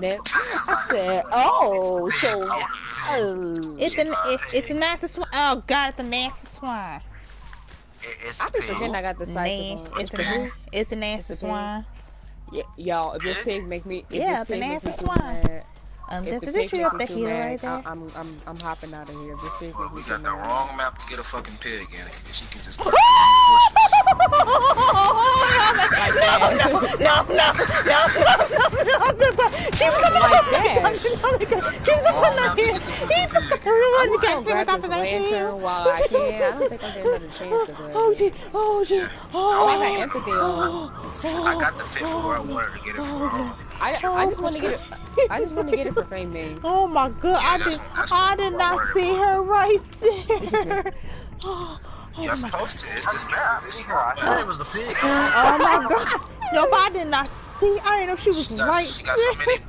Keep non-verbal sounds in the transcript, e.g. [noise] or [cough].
Nip. I said, oh, so, oh. It's a it, it's a nasty swine. Oh God, it's a nasty swine. It's I the be pig. forgetting I got the Nah, size it's a it's a nasty It's a pig. swine. Y- y'all, if this pig make me, if Yeah, this pig make me banana swine. mad, Um, if this the is pig this make up me the too hill right there. I, I'm, I'm, I'm hopping out of here. If this pig Well, we got the wrong map to get a fucking pig in. She can just. [laughs] no, no, no, no, no, no, no. She was the one Like that that. She was the one that hit. He was the one I'm that gonna got grab off this of that hill. lantern while I can. I don't think I'm getting another chance to grab Oh it. shit! Oh shit! Oh, I Oh! empathy. I got the fit for where I wanted to get it from. I, I just want to get it. I just want to get it for fame, man. Oh my god! I did. I did not see for. her right there. [laughs] Oh, You're my supposed to. It's this map. This I said it was the pig. Oh my god! No, but I did not see. I didn't know she was She got, right she got so many bushes. [laughs]